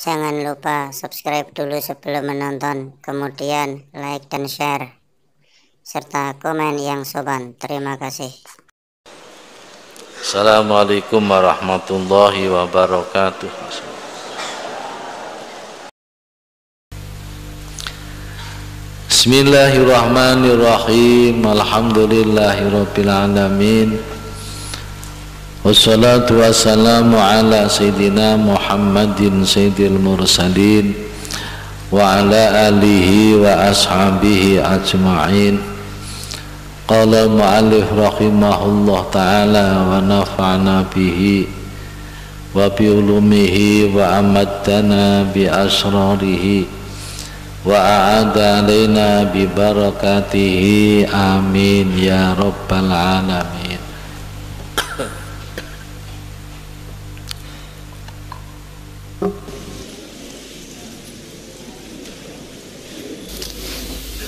Jangan lupa subscribe dulu sebelum menonton, kemudian like dan share, serta komen yang sopan. Terima kasih. Assalamualaikum warahmatullahi wabarakatuh. Bismillahirrahmanirrahim. Alhamdulillahirabbil alamin. Wassalatu wassalamu ala Sayyidina Muhammadin Sayyidil Mursalin Wa ala alihi wa ashabihi ajma'in. Qala mu'alif rahimahullah ta'ala wa nafa'na bihi Wa biulumihi wa amaddana bi asrarihi Wa a'ada alaina bi barakatihi. Amin ya rabbal alamin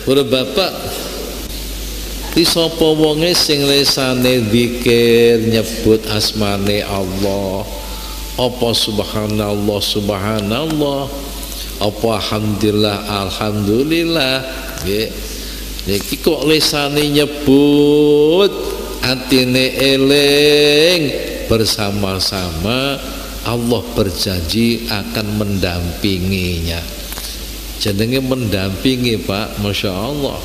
Ora bapak Ki sapa wonge sing lesane zikir nyebut asmane Allah? Apa subhanallah subhanallah? Apa alhamdulillah alhamdulillah? Nggih. Iki kok lesane nyebut atine eling? Bersama-sama Allah berjanji akan mendampinginya jenenge mendampingi Pak. Masya Allah.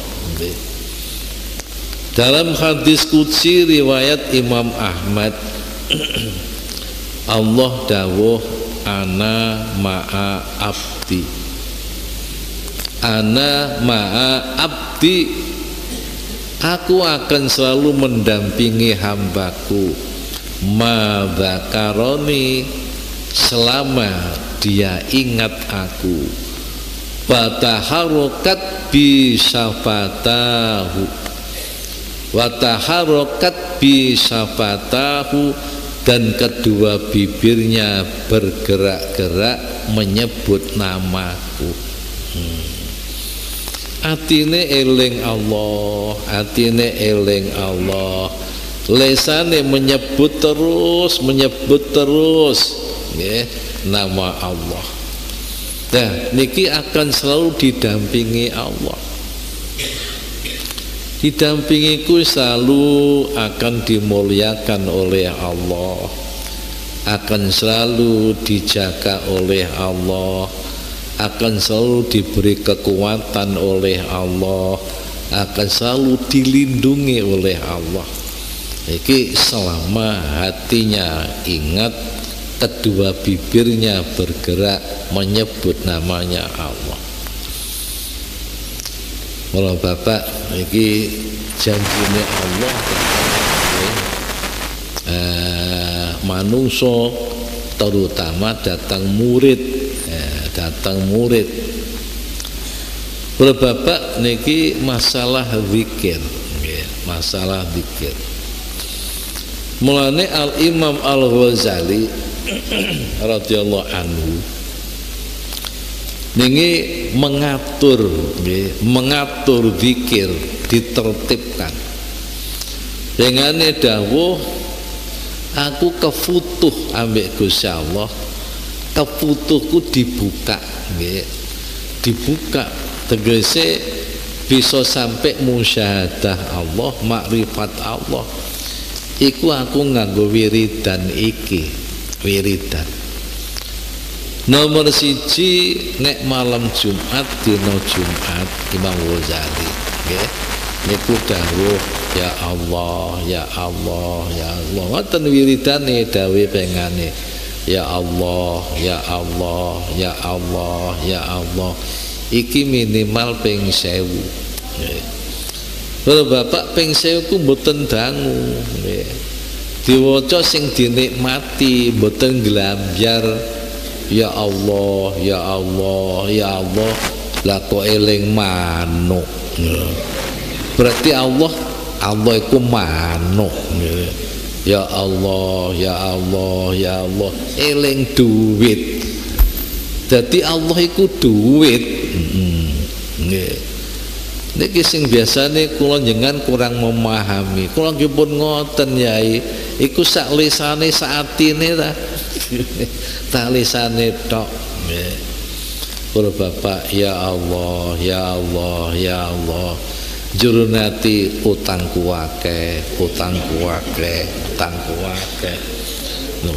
Dalam hadis kutsi riwayat Imam Ahmad Allah dawuh ana ma'a abdi. Ana ma'a abdi. Aku akan selalu mendampingi hambaku. Ma selama dia ingat aku wataharokat bisafatahu. Wataharokat bisafatahu. Dan kedua bibirnya bergerak-gerak menyebut namaku. Hmm. atine eling Allah atine eling Allah. Lesane menyebut terus menyebut terus. Ya, nama Allah Nah, niki akan selalu didampingi Allah. Didampingiku selalu akan dimuliakan oleh Allah. Akan selalu dijaga oleh Allah. Akan selalu diberi kekuatan oleh Allah. Akan selalu dilindungi oleh Allah. Iki selama hatinya ingat kedua bibirnya bergerak menyebut namanya Allah. Kalau bapak ini janjinya Allah. Eh, manungso terutama datang murid. Eh, datang murid. Kalau bapak niki masalah zikir. Masalah zikir. Mulane Al Imam Al Ghazali radhiyallahu anhu. Ini mengatur mengatur zikir ditertibkan. Dengan dawuh aku kefutuh ambek Gusti Allah kefutuhku dibuka nggih. Dibuka tegese bisa sampai musyahadah Allah makrifat Allah. Iku aku nganggo wiridan iki wiridan. Nomor siji nek malam Jumat dino Jumat Imam Ghazali. Nggih. Niku dawuh ya Allah ya Allah ya Allah. Ngoten wiridane dawe pengane ya Allah ya Allah ya Allah ya Allah. Iki minimal ping 1000 nggih. Bapak ping 1000 ku mboten dangu. Nggih diwaca sing dinikmati mboten glambyar ya Allah ya Allah ya Allah lah kok eling manuk? Berarti Allah Allah iku manuk. Ya Allah ya Allah ya Allah eling duit. Jadi Allah iku duit. Nggih. Niki sing biasane kula jenengan kurang memahami. Kula nggih pun ngoten yai iku sak lisane sak atine ta. Tak lisane tok. Para bapak ya Allah ya Allah ya Allah. Jurunati utangku akeh utangku akeh utangku akeh.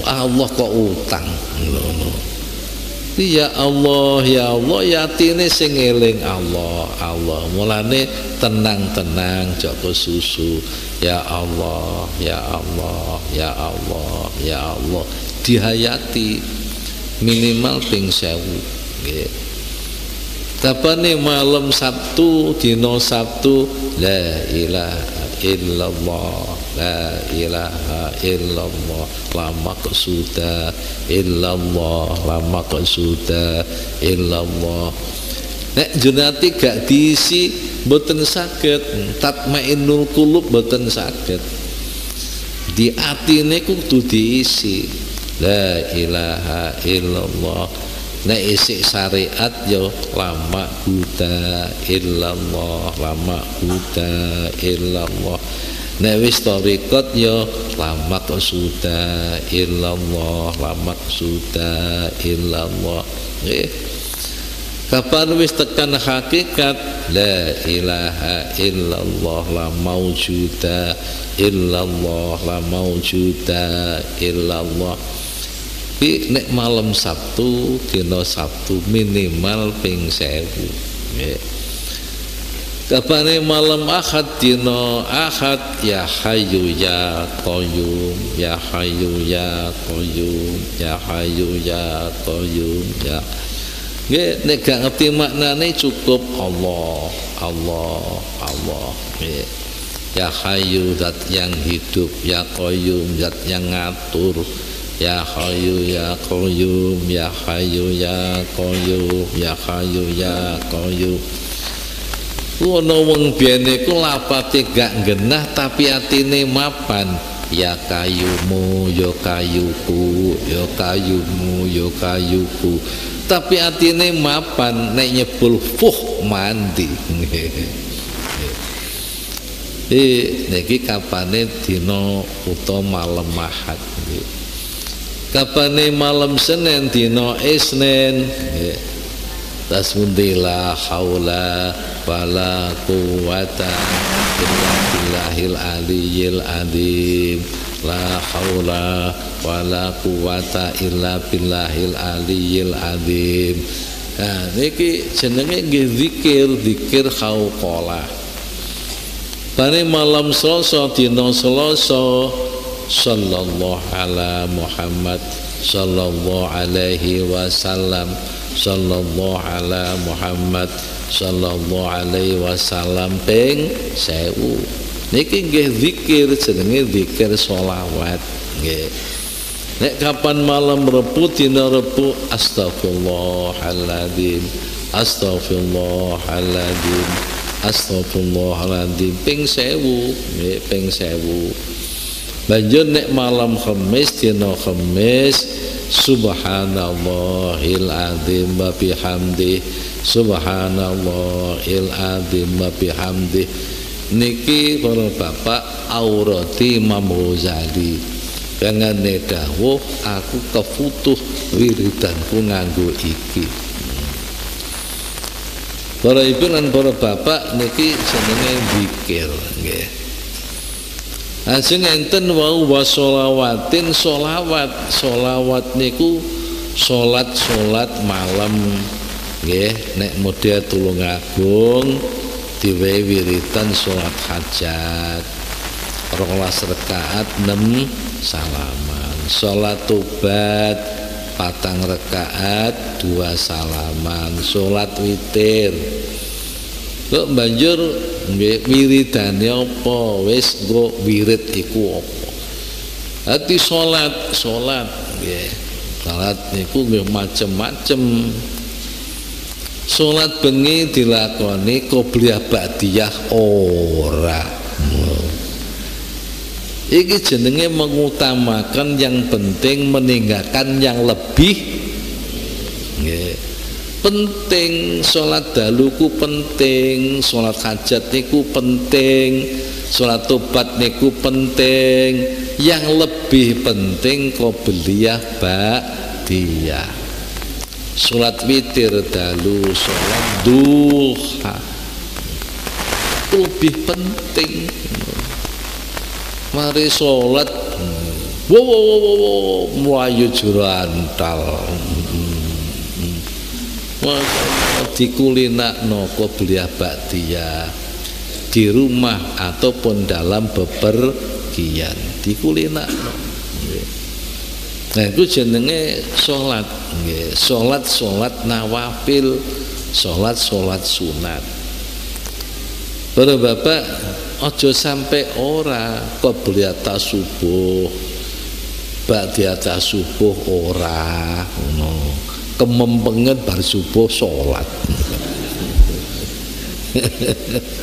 Allah kok utang? Ngono Ya Allah, ya Allah, yatine sing eling Allah, Allah. Mulane tenang-tenang joko susu. Ya Allah, ya Allah, ya Allah, ya Allah. Dihayati minimal ping sewu. Nggih. Kapane malam Sabtu, dino Sabtu, la ilaha illallah la ilaha illallah la maqsuda illallah la maqsuda illallah. Nek jenati gak diisi boten saged. Tatmainnul qulub boten saged. Di atine kudu diisi. La ilaha illallah. Nek isi syariat yo lama huda illallah lama huda illallah nek wis tarikot yo lama sudah illallah lama sudah illallah. Nggih. Kapan wis tekan hakikat? La ilaha illallah la maujuda illallah la maujuda illallah. Tapi nek malam Sabtu dina Sabtu minimal ping 1000 nggih Kapane malam Ahad dina Ahad ya Hayyu ya Qayyum ya Hayyu ya Qayyum ya Hayyu ya Qayyum ya Nggih nek gak ngerti maknane cukup Allah Allah Allah Ya Hayyu zat yang hidup ya Qayyum zat yang ngatur. Ya Hayyu Ya Qayyum Ya Hayyu Ya Qayyum Ya Hayyu Ya Qayyum Wono wong biyen iku lapate gak genah tapi atine mapan. Ya kayumu ya kayuku ya kayumu ya kayuku. Tapi atine mapan nek nyebul fuh mandi. Eh niki kapane dina utawa malam Ahad. Kapane malam Senin dina Isnin tasmundila haula wala quwata illa billahil aliyyil azim la haula wala quwata illa billahil aliyyil azim nah niki jenenge nggih zikir zikir khauqalah Pane malam Selasa dina Selasa sallallahu ala Muhammad sallallahu alaihi wasallam sallallahu ala Muhammad. Sallallahu alaihi wasallam ping sewu. Niki nggih zikir jenenge zikir sholawat nggih. Nek kapan malam repu dina repu astagfirullahaladzim. Astagfirullahaladzim. Astagfirullahaladzim. Ping sewu. Nggih ping sewu banjur nek malam Khamis dina Khamis subhanallahil azim wa bihamdi subhanallahil azim wa bihamdi niki para bapak aurati Imam Ghazali. Dengan dawuh aku kefutuh wiridanku nganggo iki. Para ibu dan para bapak niki jenenge zikir nggih Asing enten wau wa sholawatin sholawat sholawat niku sholat sholat malam. Nggih nek model tulung agung diwe wiritan sholat hajat. Rolas rekaat enam salaman. Sholat tobat patang rekaat dua salaman. Sholat witir. Kok banjur wiridane apa? Wis nggo wirid iku apa? Ati salat salat nggih. Salat niku nggih macem-macem. Salat bengi dilakoni qobliyah ba'diyah ora. Iki jenenge mengutamakan yang penting meninggalkan yang lebih. Nggih penting sholat daluku penting sholat hajat niku penting sholat tobat niku penting. Yang lebih penting qobliyah ba'diyah. Salat witir dalu salat duha. Lebih penting. Mari salat wow wow wow wow melayu jurantal dikulinak noko beliah baktia di rumah ataupun dalam bepergian. Dikulinak nah itu jenenge sholat. Sholat sholat nawafil. Sholat sholat sunat. Para bapak ojo sampai ora kok beli atas subuh. Bak di atas subuh ora no. Kemempengan bar subuh sholat.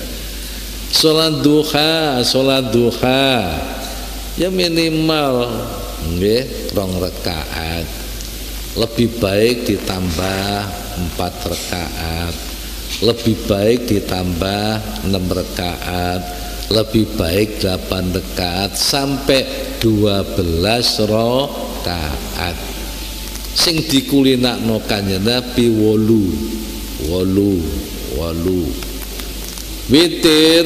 Sholat duha sholat duha. Ya minimal nggih rong rakaat lebih baik ditambah empat rakaat lebih baik ditambah enam rakaat lebih baik delapan rakaat sampai dua belas rakaat sing dikulinakno kanjeng Nabi wolu wolu wolu witir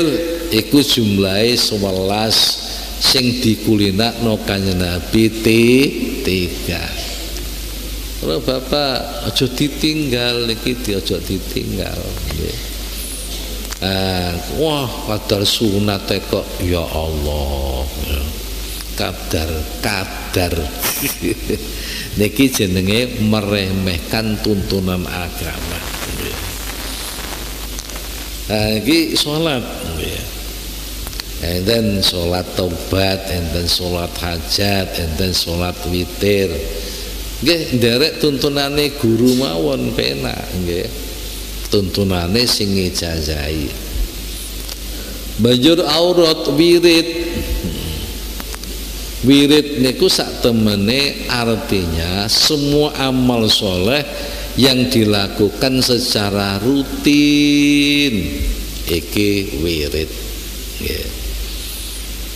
iku jumlahe 11 sing dikulinakno kanjeng Nabi tiga kalau bapak ojo ditinggal iki ojo ditinggal nggih. Ah, wah kadar sunat kok ya Allah. Ya. Kadar kadar. Niki jenenge meremehkan tuntunan agama. Nah, sholat and then sholat taubat and then sholat hajat and then sholat witir. Nggih nderek tuntunane guru mawon penak. Nggih. Tuntunane sing ngijazahi banjur aurat wirid wirid niku sak temene artinya semua amal soleh yang dilakukan secara rutin iki wirid yeah.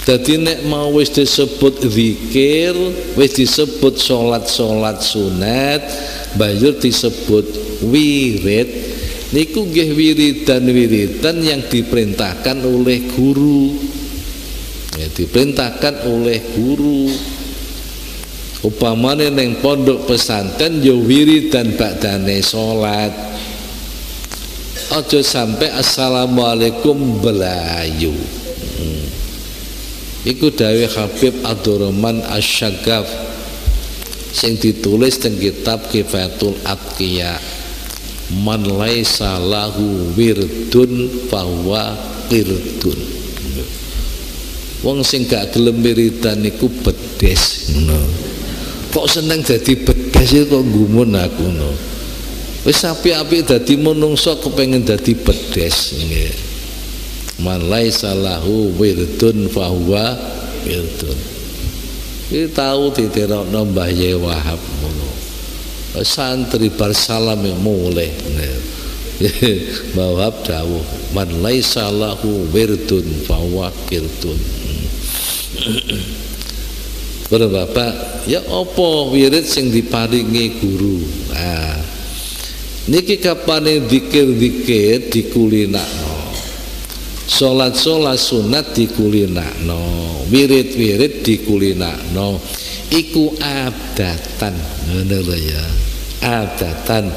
Jadi nek mau wis disebut zikir, wis disebut salat-salat sunat, banjur disebut wirid, niku nggih wiridan-wiridan yang diperintahkan oleh guru. Ya, diperintahkan oleh guru. Upamane neng pondok pesantren yo ya wiridan badane salat. Aja sampai assalamualaikum belayu. Hmm. Iku dawe Habib Abdurrahman Asyagaf sing ditulis teng kitab Kifayatul Atqiya man laisa lahu wirdun fahuwa qirdun wong sing gak gelem wiridan niku bedes no. kok seneng dadi bedes kok gumun aku no wis api-api dadi menungso kepengin dadi bedes nggih. Man laisa lahu wirdun fahuwa wirdun. Iki tahu diterokno Mbah Ye Wahab ngono. Santri bar salam mulai Mbah Wahab dawuh man laisa lahu wirdun fahuwa wirdun Para bapak, ya apa wirid sing diparingi guru? Nah, niki kapane dikir-dikir dikulinakno Salat-salat sunat dikulinakno, wirid-wirid dikulinakno. Iku adatan, ngono ya. Adatan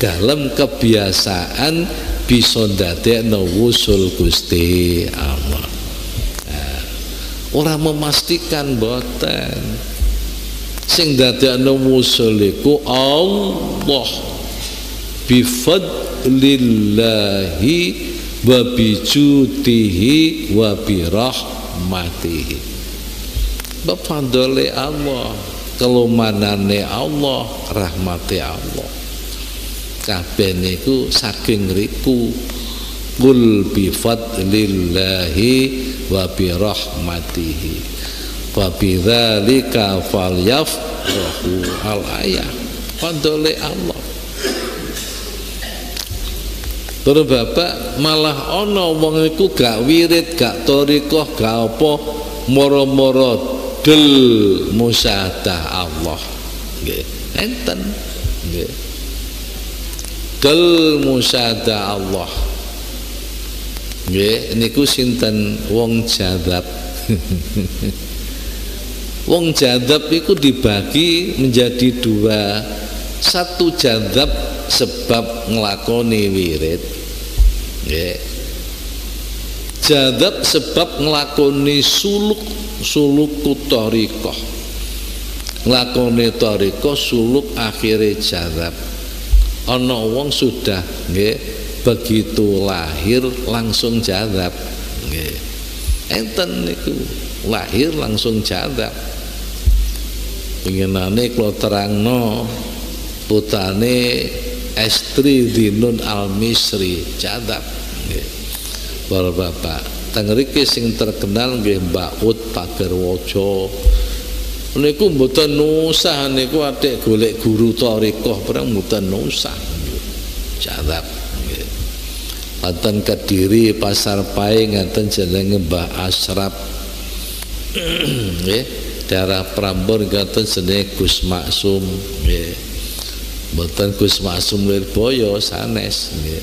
dalam kebiasaan bisa ndadekno wusul Gusti Allah. Orang memastikan boten. Sing dadekno wusul iku Allah. Bifadlillahi wa bijutihi wa birahmatihi. Befadole Allah kelumanane Allah rahmati Allah. Kabeh niku saking riku. Kul bifadlillahi wa birahmatihi wa bidzalika falyafrahu al ayah fadole Allah Terus bapak malah ono wong iku gak wirid, gak torikoh, gak apa moro-moro del musyadah Allah. Nggih, enten. Nggih. del musyada Allah nggih niku sinten? Wong jadab. Wong jadab itu dibagi menjadi dua. Satu jadab sebab ngelakoni wirid. Nggih. Jadab sebab ngelakoni suluk suluk kutorikoh ngelakoni torikoh suluk akhirnya jadab. Ana wong sudah nggih begitu lahir langsung jadab. Enten niku lahir langsung jadab. Pengenane kula terangno putane estri dinun al misri jadab. Nggih. Para bapak teng sing terkenal nggih Mbak Ut Pagerwaja niku mboten nusah niku adik golek guru thariqah perang mboten nusah jawab nggih wonten Kediri Pasar Pai ngaten jenenge Mbah Asrap nggih daerah Prambon ngaten jenenge Gus Maksum. Nggih. Mboten Gus Maksum Lirboyo sanes. Nggih.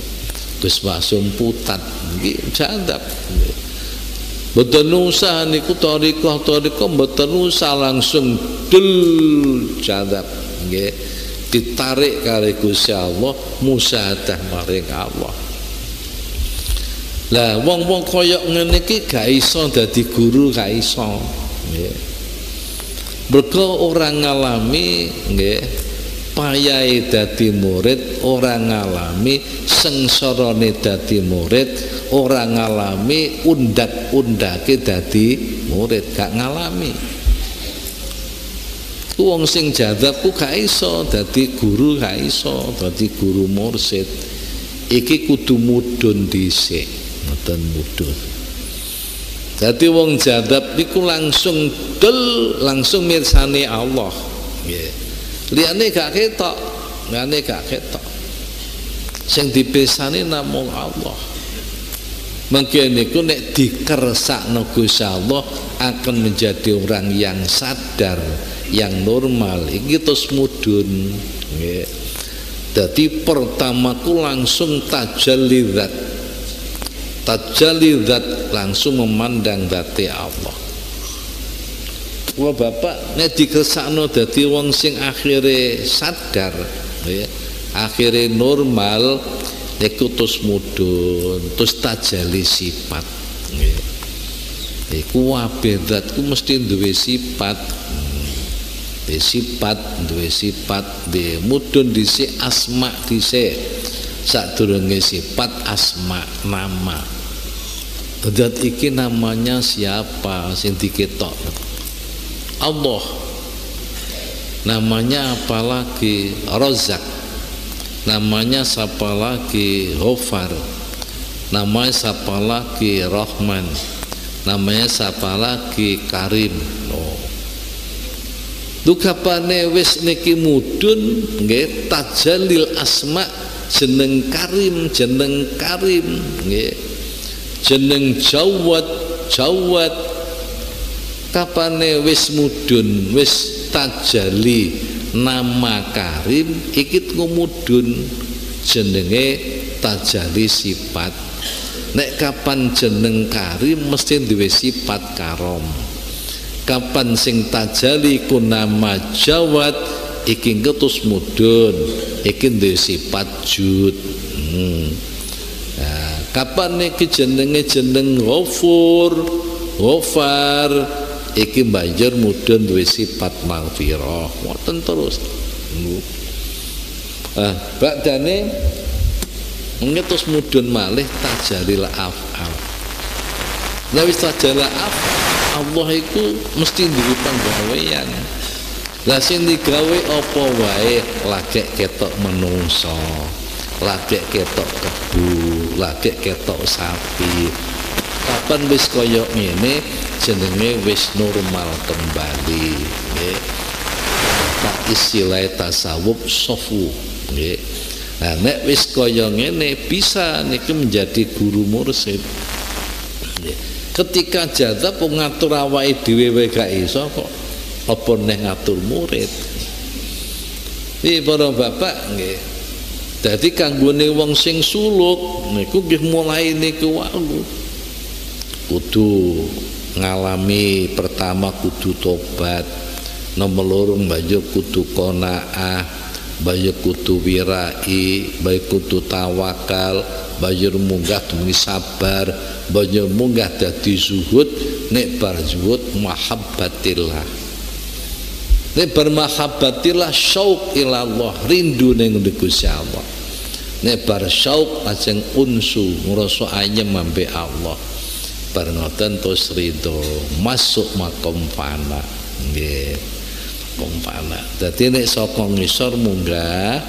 Gus Maksum Putat. Nggih nggih. Mboten usah niku thariqah thariqah mboten usah langsung dul nggih. Ditarik kali Gusti Allah musyahadah maring Allah lah wong-wong kaya ngene iki gak iso dadi guru gak iso. Nggih. Mergo ora ngalami nggih payahe dadi murid ora ngalami sengsarane dadi murid orang ngalami undak-undake dadi murid gak ngalami. Wong sing jadab ku gak iso dadi guru gak iso dadi guru mursid. Iki kudu mudun dhisik ngoten mudun dadi wong jadab niku langsung del langsung mirsani Allah nggih liyane gak ketok liyane gak ketok sing dipesani namung Allah Mungkin niku nek dikersakno Gusti Allah akan menjadi orang yang sadar, yang normal. Iki terus mudun. Nggih. Dadi pertamaku langsung tajallidat. Tajallidat langsung memandang dati Allah. Wah bapak nek dikersakno dadi wong sing akhire sadar, nggih. Akhire normal, iku terus mudun terus tajali sifat nggih iku wabedat ku mesti duwe sifat di sifat duwe sifat di mudun dhisik asma dhisik sadurunge sifat asma nama Zat iki namanya siapa? Sing diketok. Allah. Namanya apalagi Rozak namanya siapa lagi? Hofar namanya siapa lagi? Rahman. Namanya siapa lagi? Karim. Oh. Dukapane wis niki mudun nggih tajalil asma jeneng Karim jeneng Karim nggih jeneng Jawad Jawad. Kapane wis mudun wis tajali nama Karim ikit ngumudun jenenge tajali sifat. Nek kapan jeneng Karim mesti duwe sifat karom. Kapan sing tajali ku nama Jawad iki ngetus mudun iki duwe sifat jud. Hmm. Nah, kapan iki jenenge jeneng Ghafur? Ghafar. Iki banjur mudhun duwe sifat maghfirah. Ngoten terus. Ah badane ngetus mudhun malih tajalil afal. Lah wis tajalil afal Allah iku mesti duwe panggawean. Lah sing digawe apa wae? Lagek ketok menungso lagek ketok kebu lagek ketok sapi. Kapan wis kaya ngene? Jenenge wis normal kembali. Tak istilah tasawuf sofu. Nah nek wis kaya ngene bisa niki menjadi guru mursid. Ketika jadab ngatur awake dhewe wae gak iso kok. Apa ngatur murid? Iki para bapak Dadi kanggone wong sing suluk niku nggih mulai niku wau. Kudu ngalami pertama kudu tobat, nomor loro banjur kudu qanaah, banjur kudu wirai, baik kudu tawakal, banjur munggah demi sabar, banjur munggah dadi zuhud, nek bar zuhud mahabbatillah. Nek bermahabbatillah syauq ila Allah, rindu ning Gusti Allah. Nek bar syauq lajeng unsu ngrasa ayem ambe Allah. Bar ngoten terus masuk makom fana. Nggih. Makom fana. Dadi nek saka ngisor munggah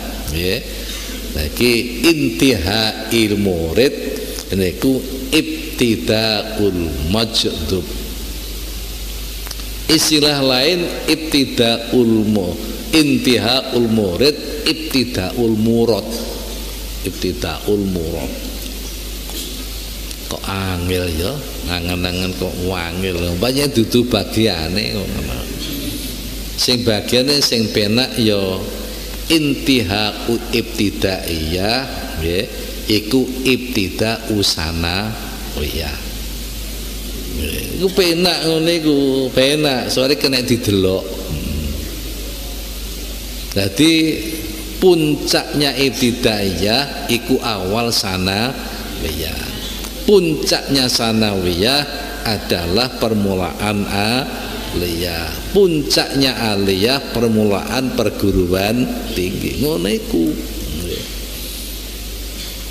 iki intiha ilmu murid niku ibtidaul majdub istilah lain ibtidaul mu intihaul murid ibtidaul murad. Ibtidaul murad. Kok angel ya? Ngangen-angen kok wangil banyak dudu bagiane kok sing bagiane sing penak ya intihau ibtidaiyah nggih. Iku ibtida usana oh iya Iku penak ngene iku, penak, soalnya kena didelok. Jadi puncaknya ibtidaiyah iku awal sana ya. Puncaknya sanawiyah adalah permulaan aliyah. Puncaknya aliyah permulaan perguruan tinggi. Ngono iku.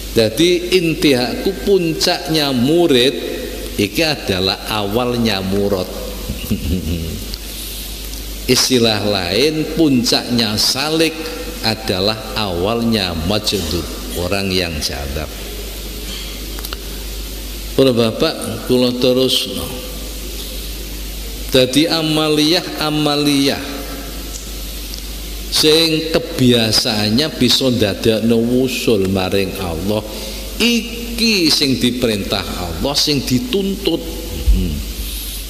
Jadi intihaku puncaknya murid Iki adalah awalnya murad. Istilah lain puncaknya salik adalah awalnya majdud, orang yang jadab. Para bapak kula terus Jadi amaliyah amaliyah sing kebiasaannya bisa dadakno wusul maring Allah sing diperintah Allah sing dituntut. Hmm.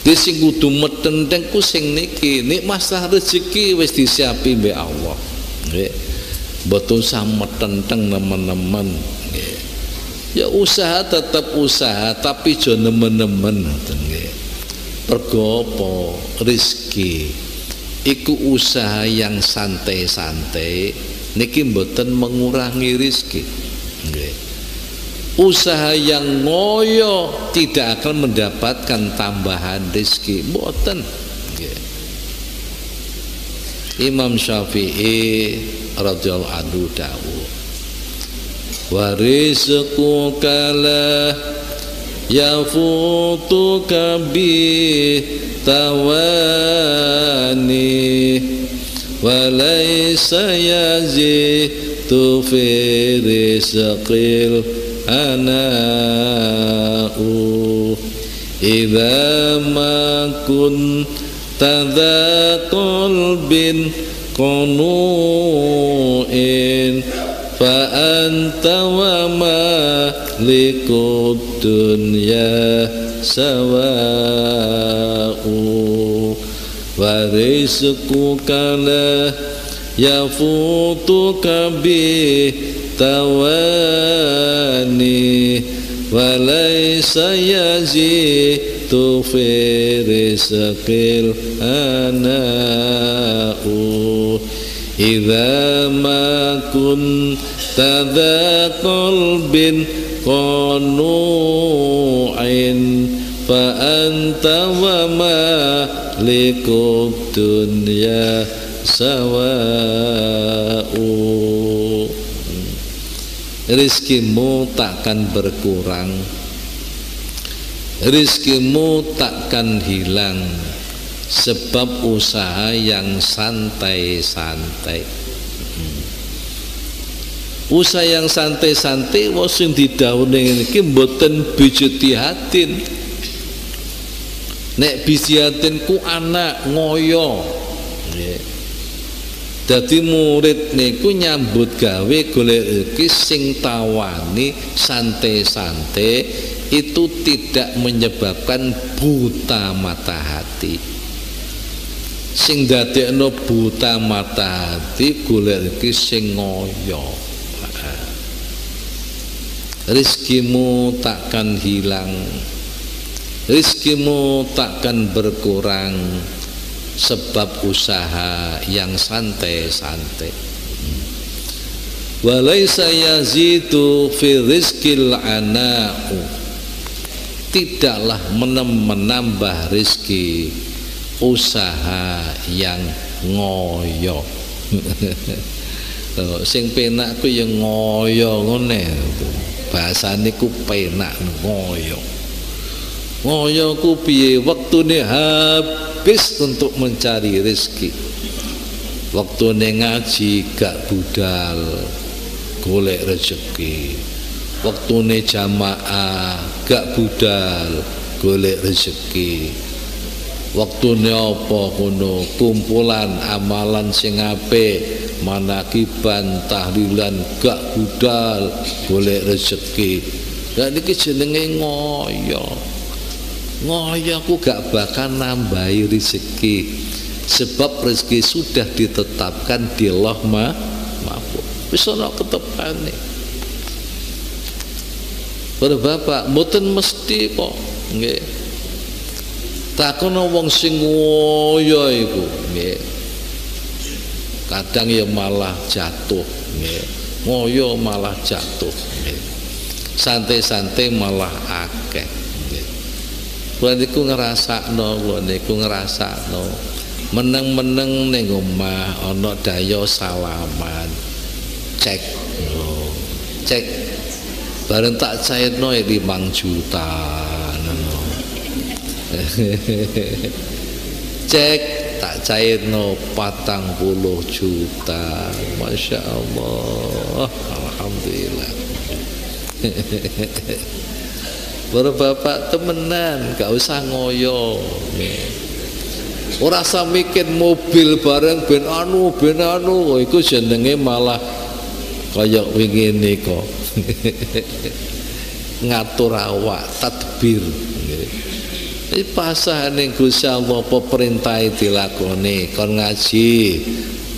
Di sing kudu metenteng ku sing niki. Nik masalah rezeki wis disiapi mbek Allah. Nggih. Betul sama tenteng teman-teman ya usaha tetap usaha tapi jo nemen-nemen nggih. Pergo apa? Rezeki. Iku usaha yang santai-santai. Niki mboten mengurangi rezeki. Nggih usaha yang ngoyo tidak akan mendapatkan tambahan rezeki. Boten Imam Syafi'i radhiyallahu anhu dawuh wa rizquka la yafutuka bi tawani wa laysa yazitu fi rizqil ana'u Iza ma tada kolbin konuin, Fa anta wa malikud dunya sawa'u Wa ya la kabi التواني وليس يزيد في رزق الأناء إذا ما كنت ذا قلب قنوع فأنت ومالك الدنيا سواء rizkimu takkan berkurang rizkimu takkan hilang sebab usaha yang santai-santai hmm. usaha yang santai-santai wasin didauni ini mboten bijuti hatin nek bijiatin ku anak ngoyo yeah. Dadi murid niku nyambut gawe golek rezeki sing tawani santai-santai itu tidak menyebabkan buta mata hati. Sing dadekno buta mata hati golek rezeki sing ngoyo. rizkimu takkan hilang rizkimu takkan berkurang sebab usaha yang santai-santai. Walaisa yazitu fi rizkil ana'u. Tidaklah menambah rizki usaha yang ngoyo. Sing penak ku yang ngoyo ngene. Bahasane ku penak ngoyo ngoyo ku piye? Waktune habis untuk mencari rezeki. Waktune ngaji gak budal golek rezeki. Waktune jamaah gak budal golek rezeki. Waktune apa kono kumpulan amalan sing apik manakiban tahlilan gak budal golek rezeki. Gak niki jenenge ngoyo ngoyo aku gak bakal nambahi rezeki. Sebab rezeki sudah ditetapkan di Allah ma mampu wis ana ketepane. Para bapak mboten mesti kok nggih. Takon wong sing ngoyo iku nggih. Kadang ya malah jatuh nggih. Ngoyo malah jatuh santai-santai malah akeh Kula niku ngrasakno, kula niku ngrasakno. Meneng-meneng ning omah ana daya salaman. Cek. Oh. Cek. Bareng tak cairno ya 5 juta. No. Cek tak cairno patang puluh juta Masya Allah Alhamdulillah Para bapak temenan, gak usah ngoyo. Ora usah mikir mobil bareng ben anu ben anu, oh, iku jenenge malah kaya wingi kok. Ngatur awak, tadbir. Ini pasane Gusti Allah apa perintah dilakoni, kon ngaji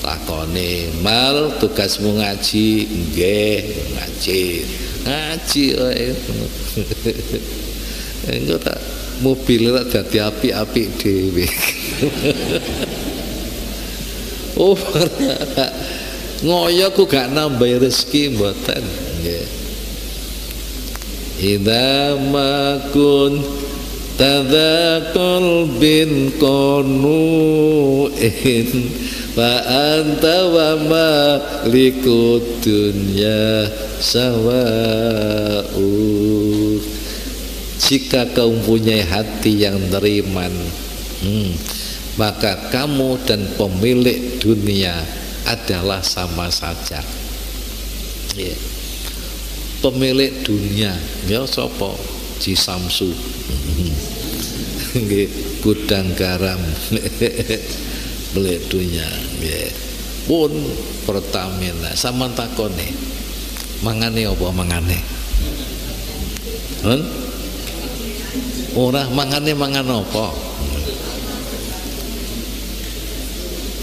lakoni mal tugasmu ngaji nggih ngaji ngaji wae engko tak mobil tak dadi api-api dhewe. Oh ngoyo ku gak nambah rezeki mboten. Nggih. Idza makun tadzakul bin qanuin fa anta wa malikud dunya sawa'u jika kau mempunyai hati yang neriman hmm, maka kamu dan pemilik dunia adalah sama saja. Yeah. pemilik dunia ya sopo Ji Samsu gudang garam. Dunia yeah. pun Pertamina sama takone mangane apa mangane? Hmm? ora mangane mangan apa?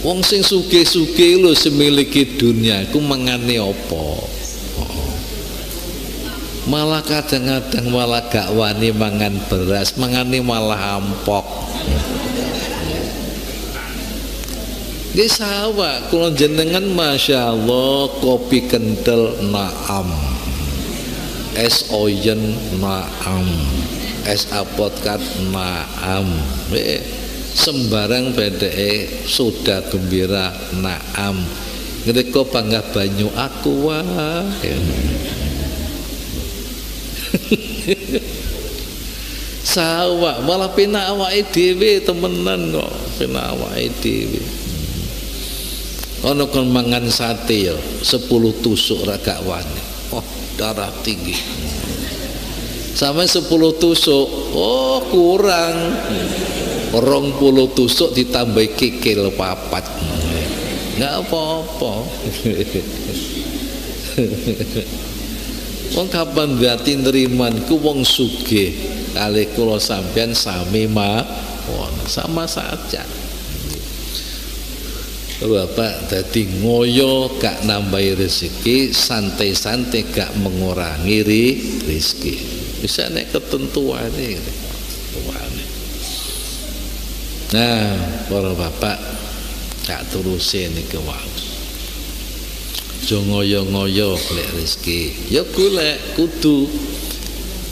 Wong sing suge-suge lho semiliki dunia iku mangane apa malah kadang-kadang malah gak wani mangan beras mangane malah ampok Nggih sawah kula jenengan Masya Allah kopi kental naam. Es oyen naam. Es apotkat naam. Sembarang bedeke soda gembira naam. Ngriko panggah banyu aku wah. sawah malah pina awake dhewe temenan kok pina awake dhewe. Ono kon mangan sate ya 10 tusuk ragak wani. Oh darah tinggi. Sampai 10 tusuk oh kurang. Rong puluh tusuk ditambah kikil papat. Nggak apa-apa wong kapan berarti neriman ku wong suge kali kulo sampean sami ma sama saja Bapak dadi ngoyo gak nambahi rezeki, santai-santai gak mengurangi rezeki. Bisa nek ketentuan ini. Nah, para bapak tak terusin iki wae. Aja ngoyo-ngoyo golek rezeki. Ya golek kudu.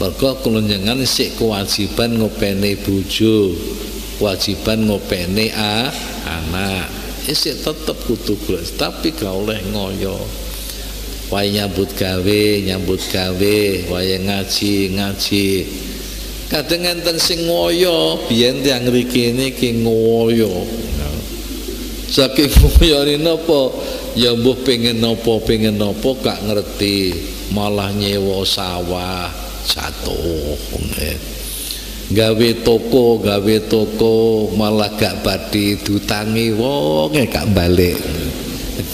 Mergo kula njenengan sik kewajiban ngopeni bojo, kewajiban ngopeni a, anak isik tetep kudu golek tapi gak oleh ngoyo wae nyambut gawe nyambut gawe wae ngaji ngaji kadang enten sing ngoyo biyen tiyang mriki niki ngoyo saking ngoyo napa ya mbuh pengen napa pengen napa gak ngerti. Malah nyewa sawah jatuh gawe toko gawe toko malah gak badi dutangi wong e gak balik.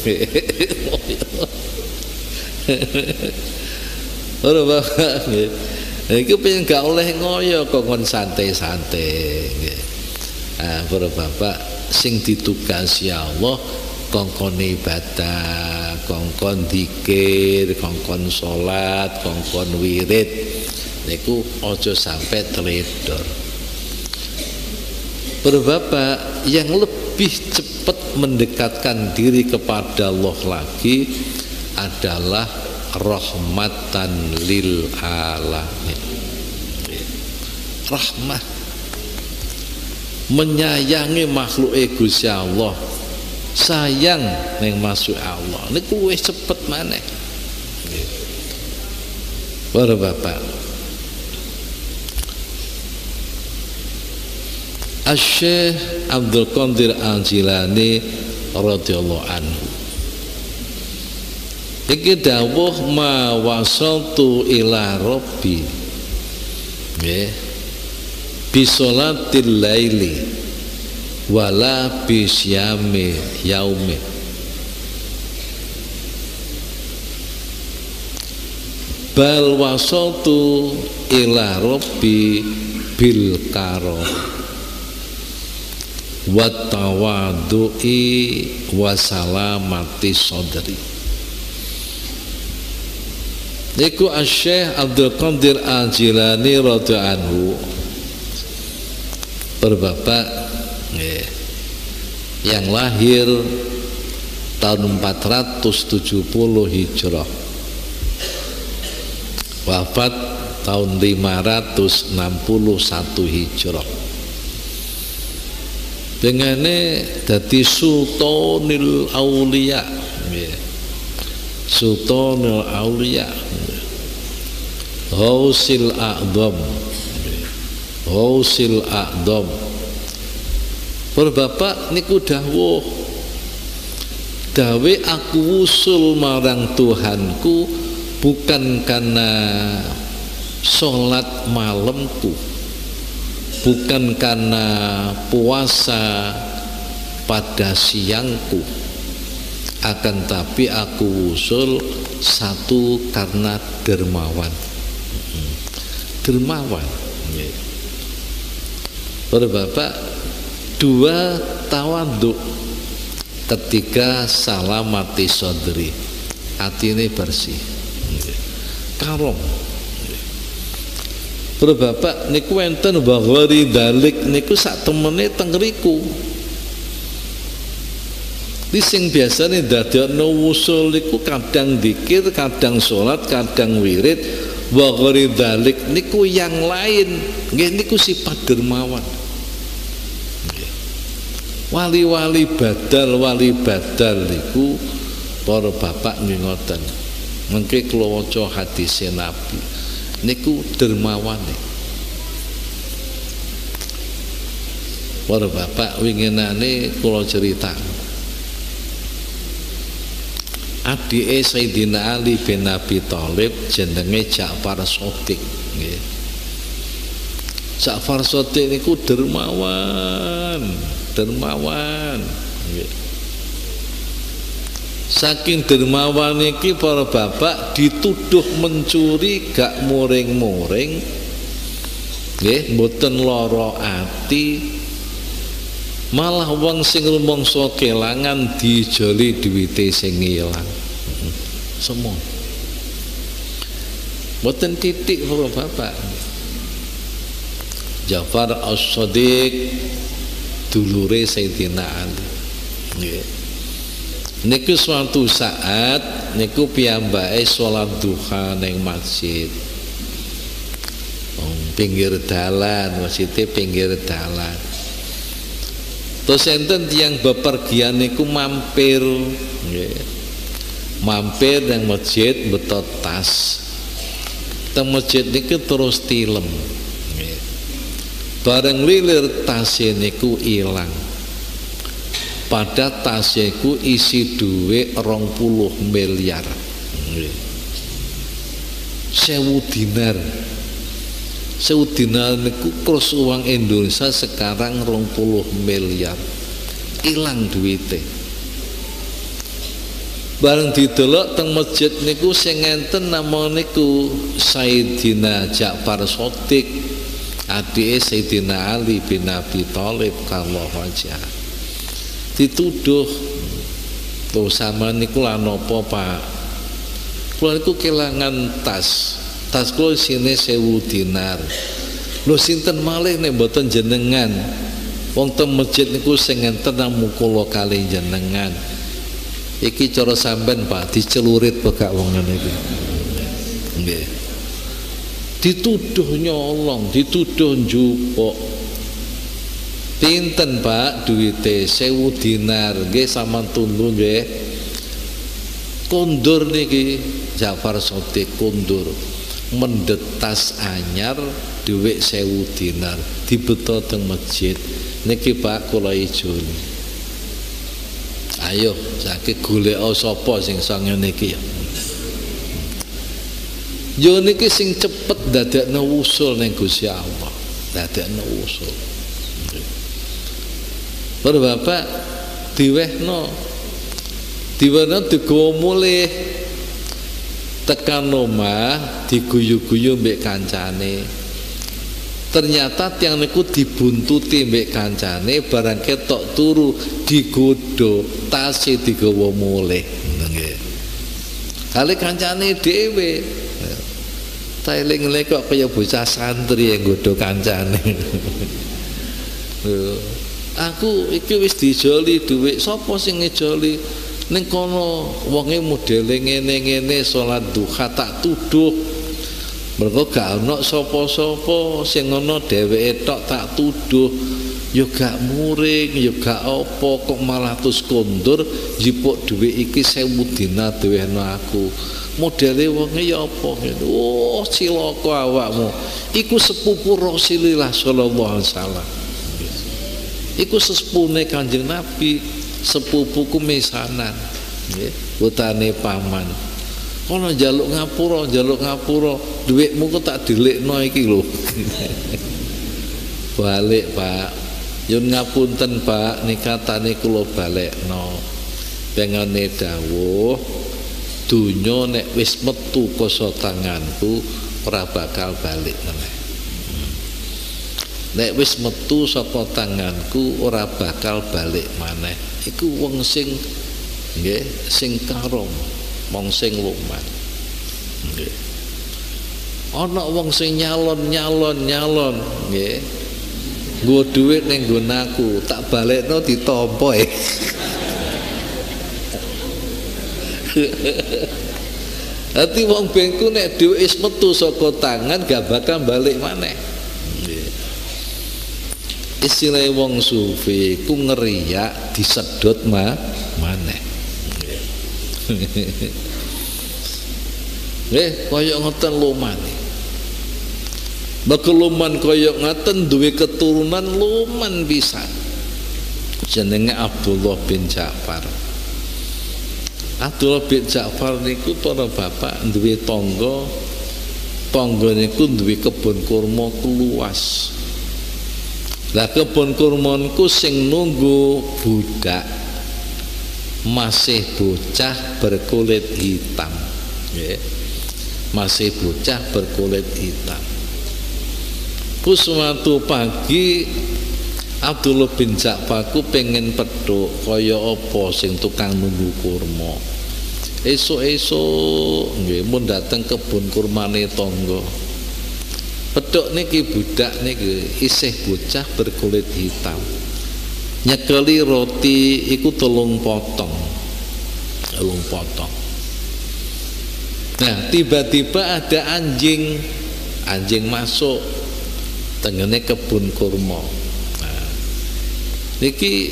Ora nggih. Iki pengen gak oleh ngoyo kongkon santai-santai nggih. Ah bapak sing ditugasi Allah kongkon ibadah, kongkon dikir, kongkon salat, kongkon wirid. Niku ojo sampai teledor. Berbapak yang lebih cepat mendekatkan diri kepada Allah lagi adalah rahmatan lil alamin. Rahmat menyayangi makhluk Gusti Allah. Sayang yang masuk Allah. Ini kue cepet mana para bapak. Asyikh Abdul Qadir Al-Jilani radhiyallahu anhu. Iki dawuh ma wasaltu ila rabbi. Nggih bi salatil laili wala bi syami yaumi. Bal wasaltu ila rabbi bil karom wa tawadu'i wa salamati sadri. Iku Syekh Abdul Qadir Al-Jilani anhu berbapak eh, yang lahir tahun 470 Hijrah. Wafat tahun 561 Hijrah. Dengane dadi sultanil aulia nggih. Sultanil aulia Hausil A'dham Hausil A'dham. Berbapak niku dawuh Dawe aku usul marang Tuhanku bukan karena sholat malamku bukan karena puasa pada siangku akan tapi aku usul satu karena dermawan. Dermawan Bapak Bapak dua tawaduk ketika salamati sodri hati ini bersih karom Terus bapak niku enten bahwari dalik niku sak temene teng riku. Di sing biasane dadekno wusul niku kadang dikir, kadang salat, kadang wirid. Bahwari dalik niku yang lain. Nggih niku sifat dermawan. Wali-wali badal, wali badal niku para bapak ngoten. Mengke kula waca hadis Nabi. Niku dermawane. Para bapak winginane kula cerita. Adike Sayyidina Ali bin Abi Thalib jenenge Ja'far Shadiq nggih. Ja'far niku dermawan dermawan. Saking dermawan iki para bapak dituduh mencuri gak muring-muring nggih mboten lara ati. Malah wong sing rumangsa kelangan dijoli duwite sing ilang. Semua. Boten titik para bapak. Jafar As-Sadiq dulure Sayyidina Ali nggih. Niku suatu saat niku piyambake salat duha ning masjid. Pinggir dalan maksudnya pinggir dalan. Terus enten tiang bepergian niku mampir? Nggih. Mampir nang masjid betot tas. Teng masjid niku terus tilem bareng lilir tas niku ilang. Pada tas ku isi duit rong puluh miliar. Sewu dinar. Sewu dinar niku kurs uang Indonesia sekarang rong puluh miliar. Hilang duitnya bareng didelok teng masjid niku sing ngenten nama niku Sayyidina Ja'far Sotik adike Sayyidina Ali bin Abi Thalib kalau wajah. Dituduh tuh sama niku apa Pak? Kula niku kelangan tas. Tas kula sini sewu dinar. Lho sinten malih jenengan? Wong teng masjid niku sing ngenten namung kali jenengan. Iki cara sampean Pak dicelurit pegak wong ngene iki dituduh nyolong dituduh njupuk. Pinten Pak duwite? Sewu dinar nggih sampean tunggu nggih. Kondur niki Jafar Sotik kondur mendetas anyar duit sewu dinar. Dibeto teng masjid. Niki Pak kula ijoni. Ayo saiki golek sapa sing sange niki ya yo niki sing cepet dadekno usul ning Gusti Allah. Dadekno usul Para bapak diwehno. Diwehno digawa mulih. Tekan omah diguyu-guyu mbek kancane. Ternyata tiang niku dibuntuti mbek kancane barang ketok turu digodo tase digawa mulih. Nggih. Kali kancane dhewe tailing kok kaya bocah santri yang godo kancane. Aku iki wis dijoli dhuwit. Sapa sing ngejoli? Ning kono wonge modele ngene-ngene salat duha tak tuduh. Mergo gak ana sapa-sapa sing ngono dheweke tok tak tuduh ya gak muring ya gak apa kok malah terus kondur jipuk dhuwit iki 1000 dinar dewehno aku. Modele wonge ya apa? Oh cilaka awakmu. Iku sepupu Rasulullah sallallahu alaihi wasallam. Iku sesepune Kanjeng Nabi sepupuku mesanan nggih utane paman. Kono jaluk ngapura jaluk ngapura dhuwitmu kok tak dilekno iki lho. Balik Pak yun ngapunten Pak nikatane kula balekno. Pengane dawuh dunya nek wis metu koso tanganku ora bakal balik meneh. Nek wis metu saka tanganku ora bakal balik maneh. Iku wong sing nggih sing karom wong sing luman nggih. Ana wong sing nyalon nyalon nyalon nggih nggo dhuwit ning nggonku tak balekno ditampa e. Hati wong bengku nek dhuwit wis metu saka tangan gak bakal balik maneh. Istilah wong sufi ku ngeriak disedot ma maneh. Eh kaya ngoten lumane Bakeluman kaya ngaten duwe keturunan luman bisa. Jenenge Abdullah bin Ja'far. Abdullah bin Ja'far niku para bapak duwe tangga tangga niku duwe kebun kurma luas lah kebun kurmanku sing nunggu budak masih bocah berkulit hitam. Ya. masih bocah berkulit hitam ku suatu pagi Abdullah bin Ja'far ku pengen peduk kaya apa sing tukang nunggu kurma. Esuk-esuk nggih mun dateng kebun kurmane tangga. Peduk niki budak niki isih bocah berkulit hitam. Nyekeli roti iku telung potong. Telung potong. Nah, tiba-tiba ada anjing. Anjing masuk tengene kebun kurma. Niki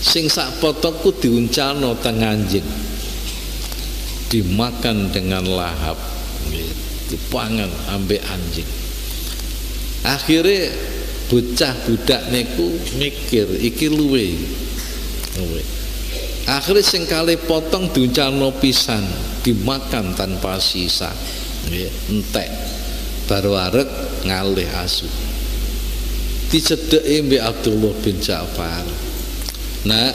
sing sak potokku diuncalno teng anjing. Dimakan dengan lahap dipangan ambek anjing. Akhirnya bocah budak niku mikir iki luwe luwe. Akhirnya sing kali potong diuncalno pisan dimakan tanpa sisa entek baru arek ngalih asu dicedeki mbek Abdullah bin Ja'far. Nak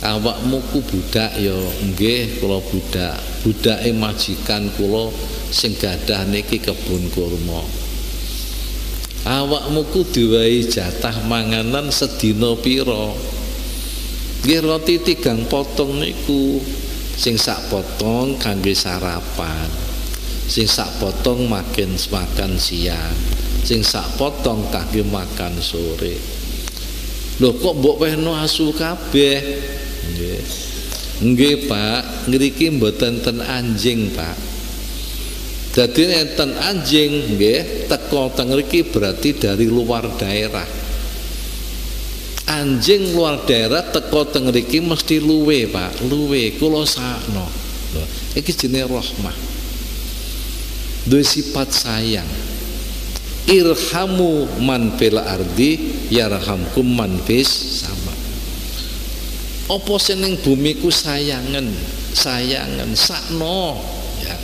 awakmu ku budak ya nggih kula budak. Budake majikan kula sing gadah niki kebun kurma. Awakmu ku diwai jatah manganan sedina pira? Nggih roti tigang potong niku sing sak potong kangge sarapan. Sing sak potong makin makan siang sing sak potong kaki makan sore. Lho kok mbok wehno asu kabeh? Nggih. Nggih Pak. Ngriki mboten ten anjing Pak. Dadi enten anjing nggih teko teng berarti dari luar daerah. Anjing luar daerah teko teng mesti luwe Pak. Luwe kula sakno. Iki jenenge rahmah. Duwe sifat sayang irhamu man fil ardi yarhamkum man fis sama. Apa seneng bumi ku sayangan sayangan sakno ya.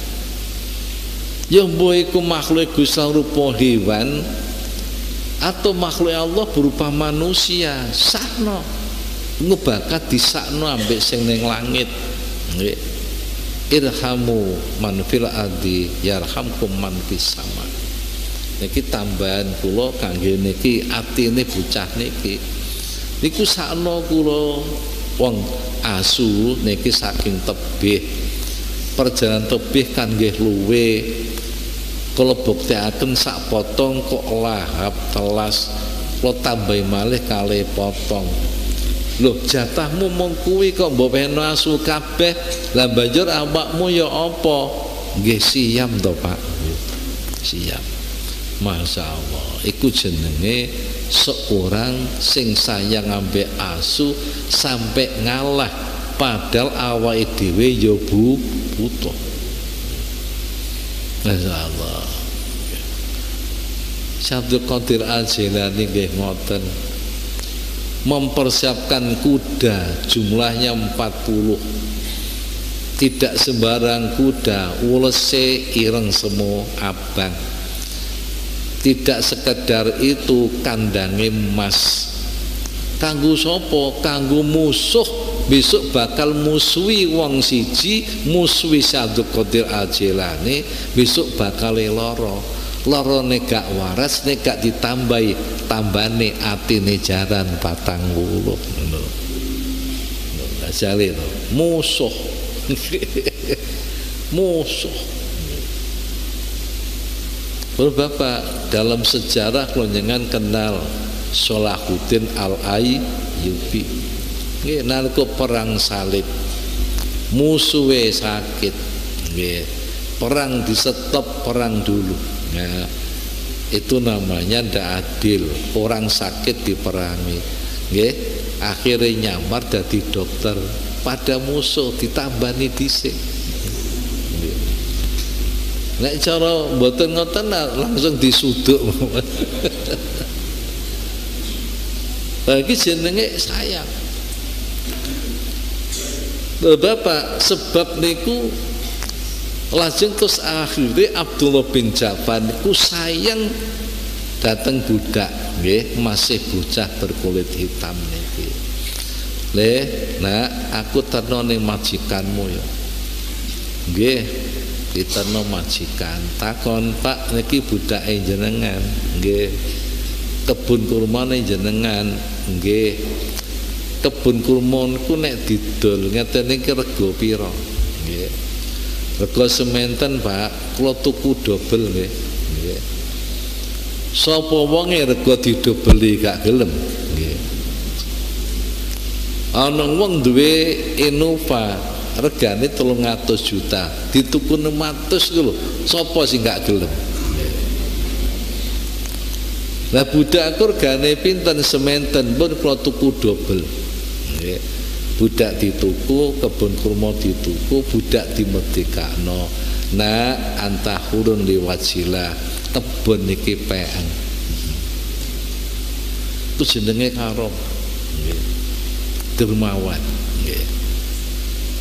Ya iku makhluk Gusti rupa hewan atau makhluk Allah berupa manusia sakno. Ngebakat disakno ambek sing ning langit. Nggih. Irhamu man fil ardi yarhamkum man fis sama niki tambahan kula kangge niki atine bocah niki. Niku sakno kula wong asu niki saking tebih. Perjalanan tebih kan nggih luwe. Kalau buktekaken sak potong kok lahap telas. Lo tambah malih kali potong. Loh jatahmu mong kuwi kok mbok peno asu kabeh? Lah banjur awakmu ya apa? Nggih siam Pak. Siam Masya Allah. Iku jenenge seorang sing sayang ambek asu sampai ngalah. Padahal awake dhewe ya bu butuh. Masya Allah. Syabdul Qadir Al-Jilani nggih ngoten. Mempersiapkan kuda jumlahnya 40 tidak sembarang kuda ulese ireng semua abang tidak sekedar itu kandange emas. Kanggo sopo? Kanggo musuh. Besok bakal musuhi wong siji musuhi Syabdul Qadir Ajilani besok bakal loro. Loro gak waras gak ditambahi tambane atine jaran patang wuluh ngono. Musuh. Musuh Bapak dalam sejarah kelonjengan kenal Solahuddin Al-Ayyubi nggih nalika perang salib. Musuhe sakit. Perang disetop perang dulu. Nah itu namanya ndak adil. Orang sakit diperangi. Akhirnya nyamar jadi dokter. Pada musuh ditambani dhisik Nek cara mboten ngoten langsung disuduk. Bagi jenenge sayang. Bapak sebab niku lajeng terus akhirnya Abdullah bin Ja'far niku sayang datang budak nggih masih bocah berkulit hitam niki. Le, nah aku terno majikanmu ya. Nggih, diterno majikan. Takon Pak niki budake jenengan. Nggih. Kebun kurmane jenengan. Nggih. Kebun kurma niku nek didol. Ngeten iki rega pira? Nggih. Rega sementen Pak. Kula tuku dobel nggih. Nggih. Sapa wonge rega didobeli gak gelem? Nggih. Ana wong duwe Innova regane 300 juta dituku 600 ku lho sapa sing gak gelem Lah budak regane pinten sementen pun kula tuku dobel. Nggih. Budak dituku, kebun kurma dituku, budak dimerdekakno. Nah, antahurun liwajila kebun iki pean. Itu jenenge karom. Dermawan.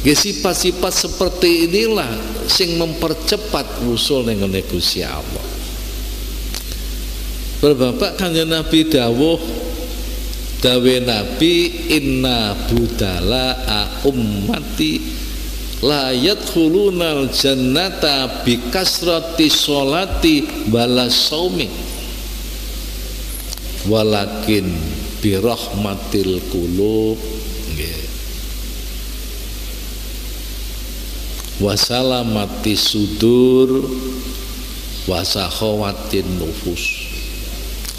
Sifat-sifat seperti inilah sing mempercepat usul ning Gusti Allah. Berbapak kanjeng Nabi dawuh dawe Nabi inna budala ummati la yadkhulunal jannata bi kasrati sholati wala saumi walakin bi rahmatil qulub nggih wasalamati sudur wasahawatin nufus.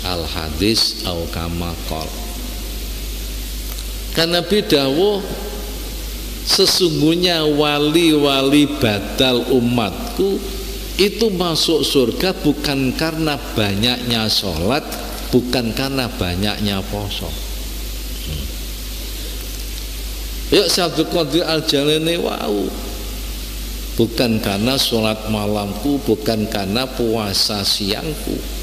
Al hadis au kama qol. Karena bidawuh sesungguhnya wali-wali badal umatku itu masuk surga bukan karena banyaknya sholat bukan karena banyaknya poso hmm. yuk Syabdul Qadir al jalani wow bukan karena sholat malamku bukan karena puasa siangku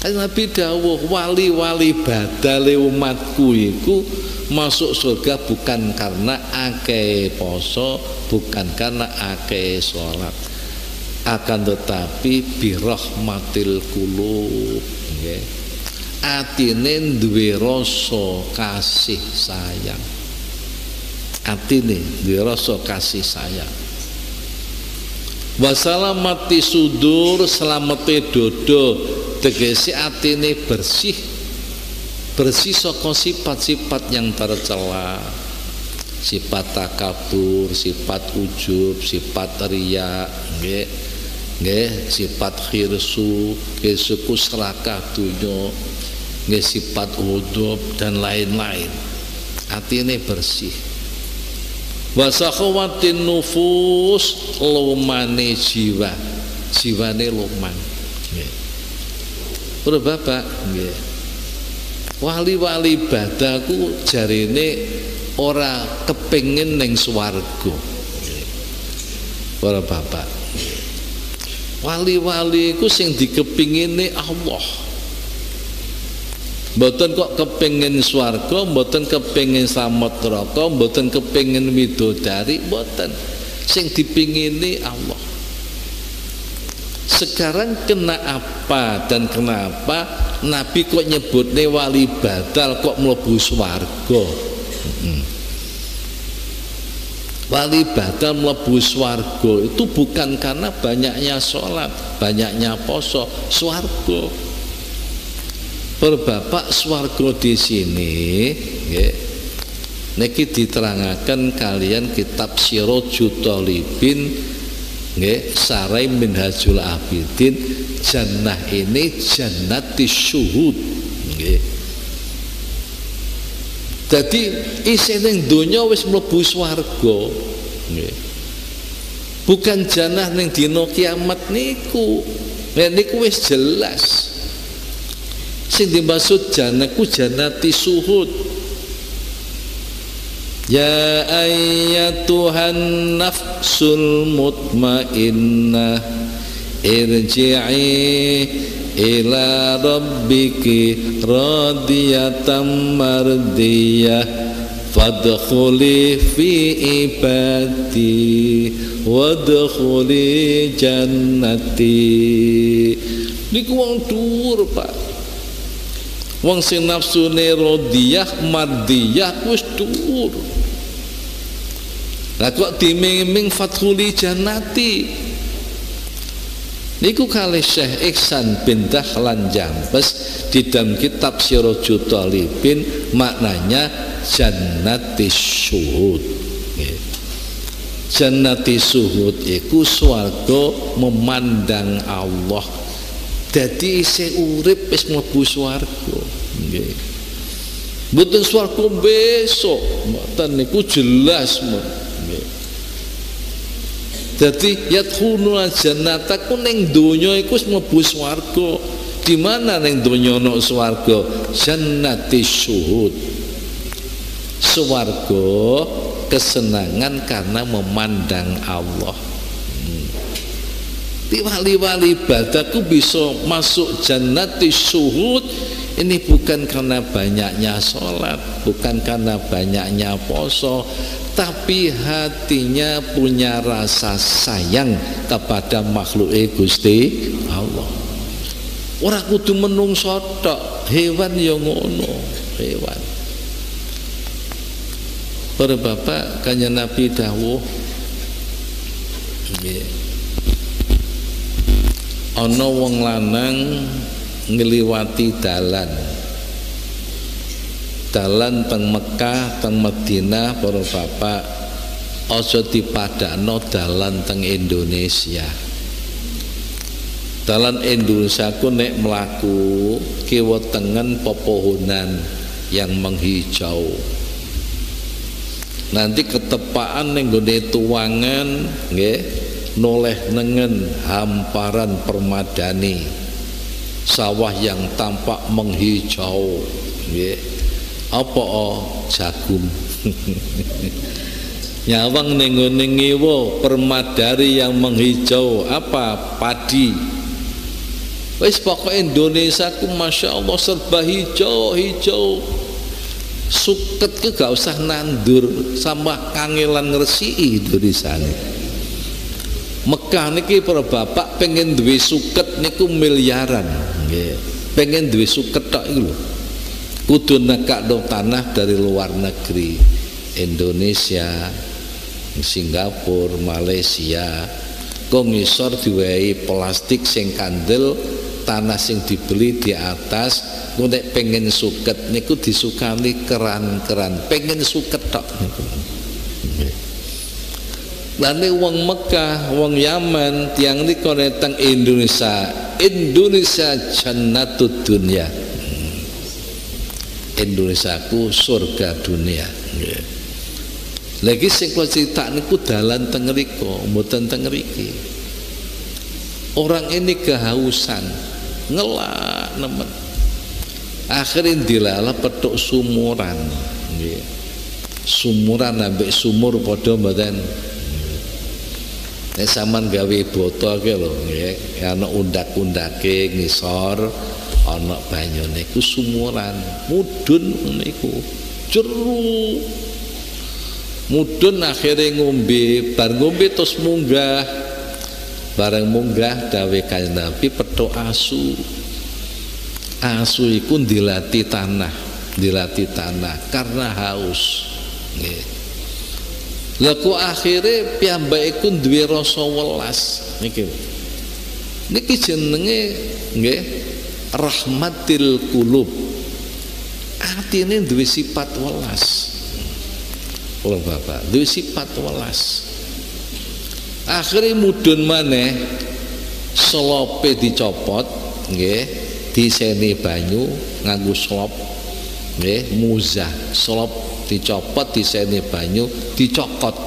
Nabi dawuh wali-wali badale umatku iku masuk surga bukan karena akeh poso, bukan karena akeh sholat. Akan tetapi birahmatil qulub, nggih. Atine duwe rasa kasih sayang. Atine duwe rasa kasih sayang. Wasalamati sudur selamete dodo. Tegese atine bersih. Bersih saka sifat-sifat yang tercela. Sifat takabur sifat ujub sifat riya nggih. Nggih sifat khirsu nggih suku serakah dunya nggih sifat udub dan lain-lain. Atine bersih wasakhawatin nufus lumane jiwa jiwane luman nggih bapak nggih. Wali-wali badaku jarine ora kepengin ning swarga. Para bapak. Wali-wali iku sing dikepingine Allah. Mboten kok kepengin swarga, mboten kepengin slamet neraka, mboten kepengin widodari, mboten. Sing dipingini Allah sekarang kena apa dan kenapa Nabi kok nyebutnya wali batal kok melebu swargo hmm. wali batal melebu swargo itu bukan karena banyaknya sholat banyaknya poso swargo berbapak swargo di sini ya, Niki diterangkan kalian kitab Sirojul Talibin nggih sarai minhajul abidin. Jannah ini jannati syuhud nggih. Dadi isih ning donya wis mlebu swarga nggih. Bukan jannah ning dina kiamat niku. Niku wis jelas sing dimaksud jannah ku syuhud Ya ayyatuhan nafsul mutmainnah Irji'i ila rabbiki radiyatan mardiyah Fadkhuli fi ibadi Wadkhuli jannati. Niku wong dhuwur Pak Wong sing nafsune radiyah mardiyah wis dhuwur lah kok diming-iming fathuli jannati Niku kali Syekh Iksan bin Dahlan Jambes di dalam kitab Sirajul Talibin maknanya jannati syuhud. Jannati suhud iku swarga memandang Allah. Jadi isi urip wis mlebu swarga. Nggih. Mboten swarga besok, mboten niku jelas nggih. Dadi yadkhuluna jannata ku ning donya iku wis mlebu swarga. Di mana ning donya ana swarga? Jannati syuhud. Swarga kesenangan karena memandang Allah. Wali-wali ibadahku bisa masuk jannati syuhud. Ini bukan karena banyaknya sholat, bukan karena banyaknya poso, tapi hatinya punya rasa sayang kepada makhluk Gusti Allah. Orang kudu menung sotok hewan yang ngono hewan. Para bapak kanya Nabi dawuh ana wong lanang ngliwati dalan. Dalan teng Mekah teng Madinah para bapak. Aja dipadakno dalan teng Indonesia. Dalan Indonesia ku nek melaku kiwa tengen pepohonan yang menghijau. Nanti ketepaan ning tuangan nggih noleh nengen hamparan permadani sawah yang tampak menghijau. Nggih. Apa oh, jagung? Nyawang ning permadari yang menghijau. Apa padi? Wis pokok Indonesia ku Masya Allah serba hijau hijau. Suket ke gak usah nandur sama kangelan ngresi Indonesia ini Mekah niki para bapak pengen duwe suket niku miliaran. Nggih. Pengen duwe suket tok iku lho. Kudu dong tanah dari luar negeri. Indonesia Singapura Malaysia. Kok ngisor diwehi plastik sing kandel tanah sing dibeli di atas. Nek pengen suket niku disukani keran-keran. Pengen suket tok Lane wong Mekah, wong Yaman, tiang niku teng Indonesia. Indonesia jannatud dunia. Indonesiaku surga dunia. Lagi sing kula cerita niku dalan teng mriku mboten teng orang ini kehausan ngelak nemen. Akhirnya dilala petuk sumuran. Sumuran ambek sumur padha mboten Nek sampean gawe botol ke lho nggih, ana undak-undake ngisor ana banyune ku sumuran mudun niku jeru. Mudun akhirnya ngombe bar ngombe terus munggah. Bareng munggah dawe kanjeng Nabi petuk asu. Asu iku dilatih tanah dilatih tanah karena haus. Nggih lha kok akhire piyambake iku duwe rasa welas? Niki niki jenenge nggih rahmatil kulub ini duwe sifat welas. Oh bapak duwe sifat welas. Akhirnya mudun maneh selope dicopot nggih diseni banyu nganggo slop nggih muzah slop dicopot diseni banyu dicokot.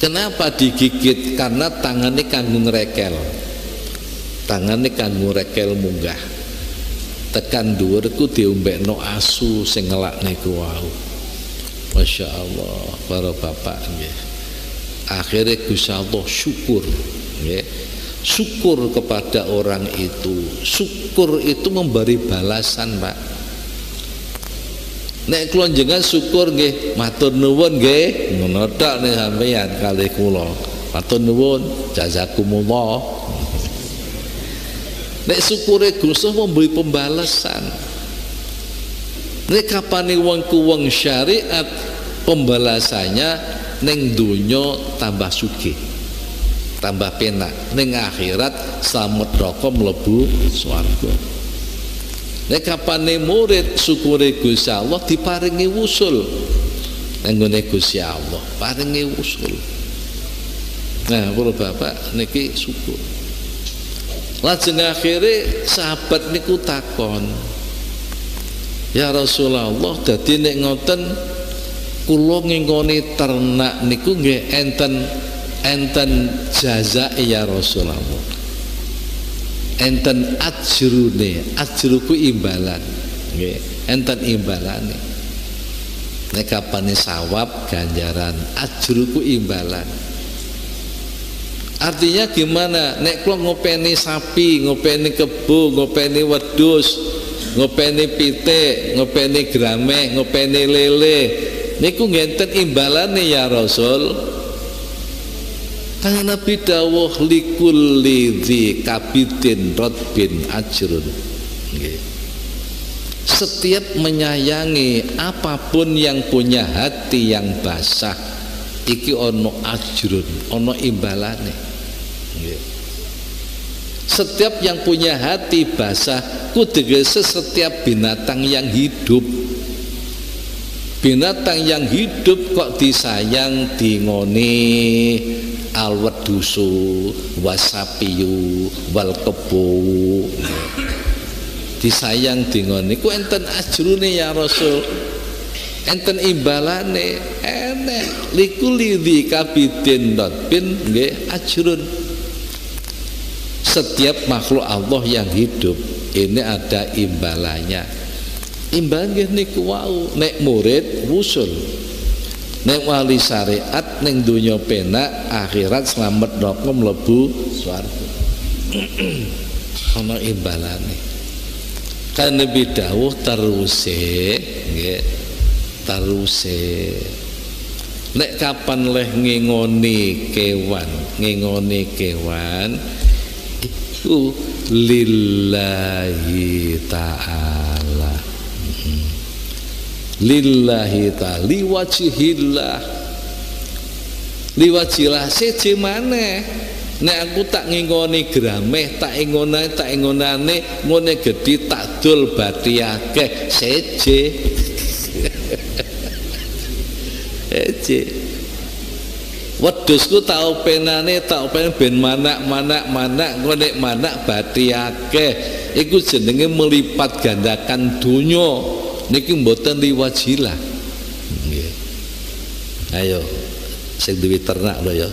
Kenapa digigit? Karena tangannya kanggo ngerekel tangane kanggo rekel munggah. Tekan dhuwur ku diombekno asu sing ngelakne ku wau. Masya Allah para bapak nggih. Akhirnya Gusti Allah syukur nggih. Syukur kepada orang itu. Syukur itu memberi balasan Pak nek kula jenengan syukur nggih matur nuwun nggih ngono tok nek sampeyan kalih kula matur nuwun jazakumullah Nek syukure Gusti memberi pembalasan. Nek kapane wong ku wong syariat pembalasannya neng dunyo tambah sugih. tambah penak ning akhirat selamat rokok mlebu swarga nek kapane murid syukure Gusti Allah diparingi wusul. Nenggone Gusti Allah paringi wusul. Nah para bapak niki syukur. Lajeng akhirnya sahabat niku takon ya Rasulullah dadi nek ngoten kula ngingoni ternak niku nggih enten enten jaza ya Rasulullah enten ajrune ajruku imbalan. Nggih enten imbalane nek kapane sawab ganjaran ajruku imbalan. Artinya gimana? Nek kula ngopeni sapi ngopeni kebo ngopeni wedus ngopeni pitik ngopeni grame ngopeni lele niku ngenten imbalane ya Rasul Kanjeng Nabi dawuh likulli dzi kabidin radbin ajrun. Nggih. Setiap menyayangi apa pun yang punya hati yang basah iki ono ajrun ono imbalane. Nggih. Setiap yang punya hati basah kutegese setiap binatang yang hidup. Binatang yang hidup kok disayang dingoni alwedusu wasapiyu wal kebo disayang dingoni ku enten ajrune ya Rasul. Enten imbalane enek. Likuli di kabidin bin nggih ajrun. Setiap makhluk Allah yang hidup ini ada imbalannya imbal nggih niku nek murid wusul nek wali syariat ning donya penak akhirat selamat neraka mlebu swarga ana imbalane. Kan Nabi dawuh teruse nggih teruse. Nek kapan leh ngingoni kewan ngingoni kewan itu lillahi ta'ala. Lillahi ta'ala liwajihillah liwajillah seje maneh. Nek aku tak ngingoni grameh tak ingone tak ingonane ngone gedhi tak dul bathi akeh. Seje seje tau penane tak pen ben manak-manak manak ngone manak akeh. Iku jenenge melipat gandakan dunya niki mboten liwajilah nggih. Ayo sing duwe ternak lho ya.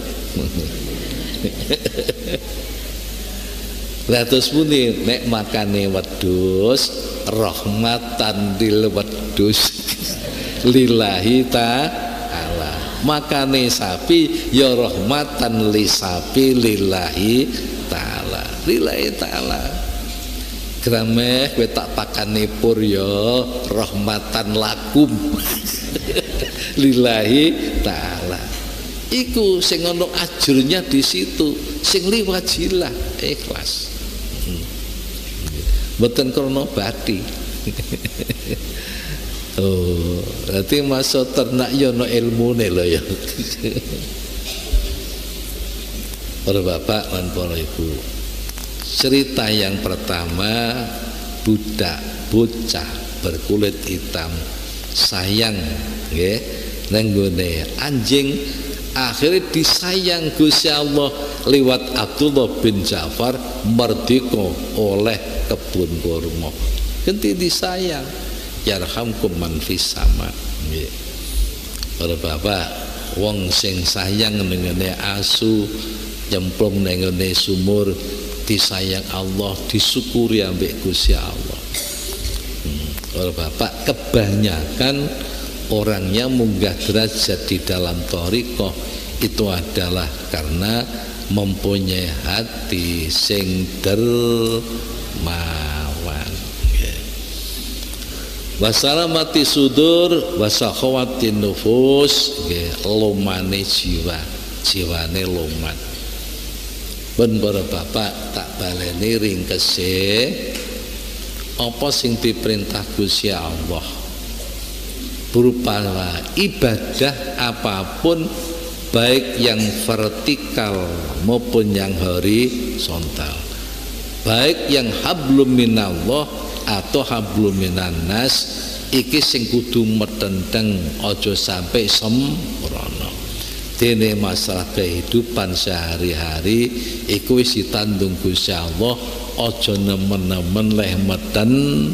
Lah terus muni nek makane wedhus rahmatan lil wedhus. Lillahi ta'ala. Makane sapi ya rahmatan li sapi lillahi ta'ala. Lillahi ta'ala. Grameh kowe tak pakane pur ya rahmatan lakum. Lillahi ta'ala iku sing ono ajurnya di situ sing liwajilah ikhlas. Mboten krana bati. Oh berarti masuk ternak yo ono ilmune lho ya. Para bapak dan para ibu. Cerita yang pertama budak bocah berkulit hitam sayang nggih nenggone anjing akhirnya disayang Gusti Allah lewat Abdullah bin Ja'far merdeka oleh kebun kurma. Ganti disayang. Yarhamkum man fis sama. Para bapak wong sing sayang nengene asu nyemplung nengene sumur disayang Allah disyukuri ambek Gusti Allah. Hmm. bapak kebanyakan orang yang munggah derajat di dalam torikoh itu adalah karena mempunyai hati sing dermawan. Wasalamati sudur wasakhawati nufus lomane jiwa jiwane loman ben para bapak tak baleni ringkese apa sing diperintah Gusti Allah berupa ibadah apa pun baik yang vertikal maupun yang horizontal. Baik yang hablum minallah atau hablum minannas iki sing kudu metenteng ojo sampai sempurna. Dene masalah kehidupan sehari-hari iku wis ditandung Gusti Allah aja nemen-nemen leh metenteng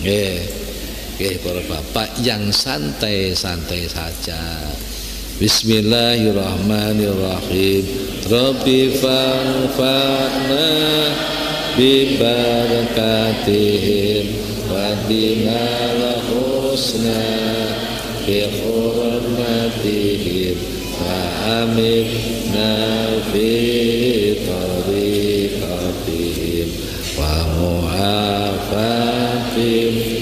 nggih Oke, para bapak yang santai-santai saja. Bismillahirrahmanirrahim. Rabbi fa'na bi barakatihim wa dinal husna bi hurmatihim wa aminna fi tariqatihim wa mu'afatihim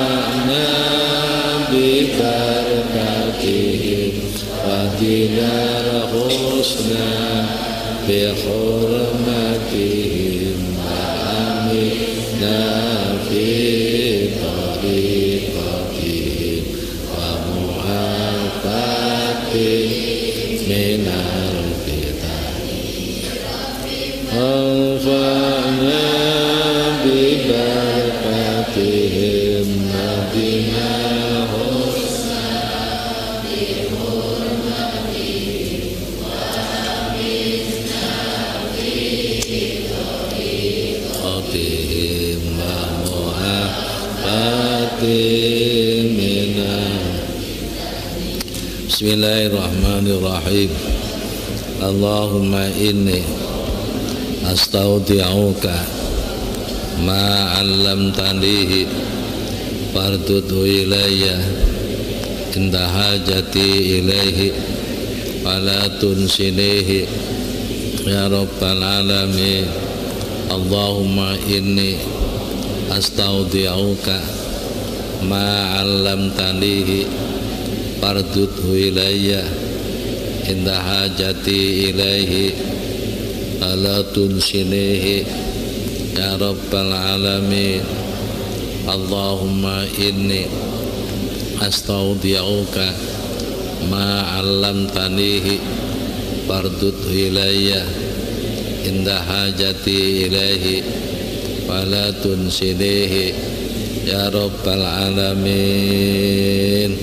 ببركتهم وقنا الحسنى بحرمتهم Allahumma inni astaudi'uka ma 'allamtanihi fardudhu ilayya. Inda hajati ilaihi wala tunsinihi. Ya rabbal alamin. Allahumma inni astaudi'uka ma 'allamtanihi fardudhu ilayya. Inda hajati ilaihi ala tunsinihi ya rabbal alamin. Allahumma inni astaudi'uka ma 'allamtanihi fardudhu ilayya inda hajati ilaihi wala tunsinihi ya rabbal alamin.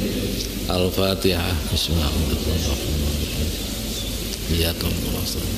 Al-Fatihah. Bismillahirrahmanirrahim